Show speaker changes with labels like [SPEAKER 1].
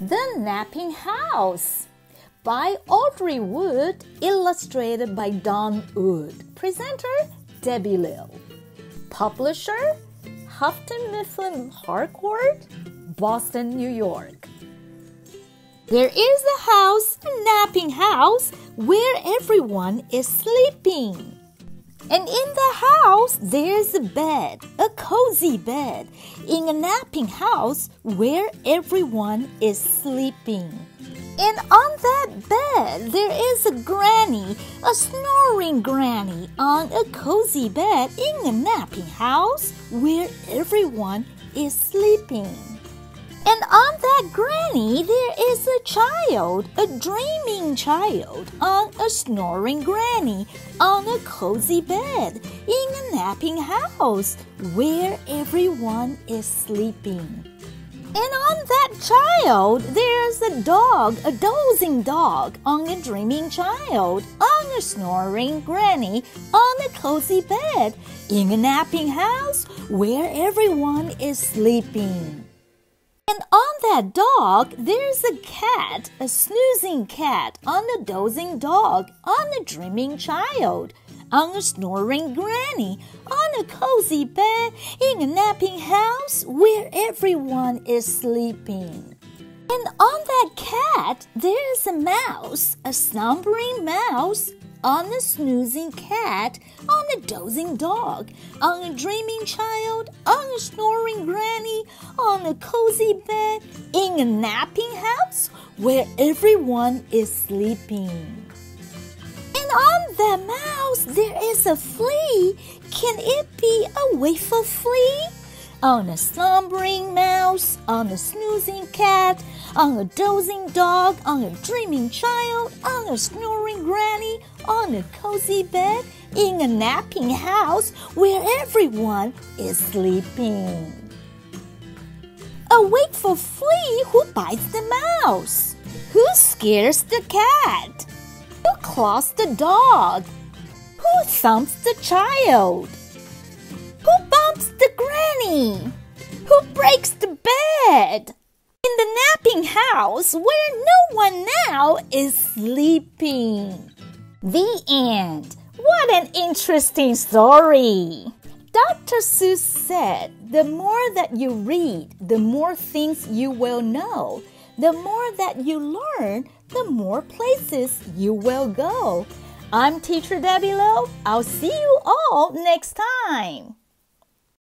[SPEAKER 1] The Napping House by Audrey Wood, illustrated by Don Wood. Presenter Debbie Liu. Publisher Houghton Mifflin Harcourt, Boston, New York. There is a house, a napping house, where everyone is sleeping. And in the house, there's a bed, a cozy bed, in a napping house where everyone is sleeping. And on that bed, there is a granny, a snoring granny, on a cozy bed in a napping house where everyone is sleeping. And on that granny, there is a child, a dreaming child, on a snoring granny, on a cozy bed, in a napping house, where everyone is sleeping. And on that child, there's a dog, a dozing dog, on a dreaming child, on a snoring granny, on a cozy bed, in a napping house, where everyone is sleeping. And on that dog, there's a cat, a snoozing cat, on a dozing dog, on a dreaming child, on a snoring granny, on a cozy bed, in a napping house where everyone is sleeping. And on that cat, there's a mouse, a slumbering mouse, on a snoozing cat, on a dozing dog, on a dreaming child, on a snoring granny, on a cozy bed, in a napping house where everyone is sleeping. And on the mouse there is a flea. Can it be a wafer flea? On a slumbering mouse, on a snoozing cat, on a dozing dog, on a dreaming child, on a snoring granny, on a cozy bed, in a napping house where everyone is sleeping. A wakeful flea who bites the mouse. Who scares the cat? Who claws the dog? Who thumps the child? Who breaks the bed? In the napping house where no one now is sleeping. The end. What an interesting story! Dr. Seuss said, The more that you read, the more things you will know. The more that you learn, the more places you will go. I'm Teacher Debbie Liu. I'll see you all next time.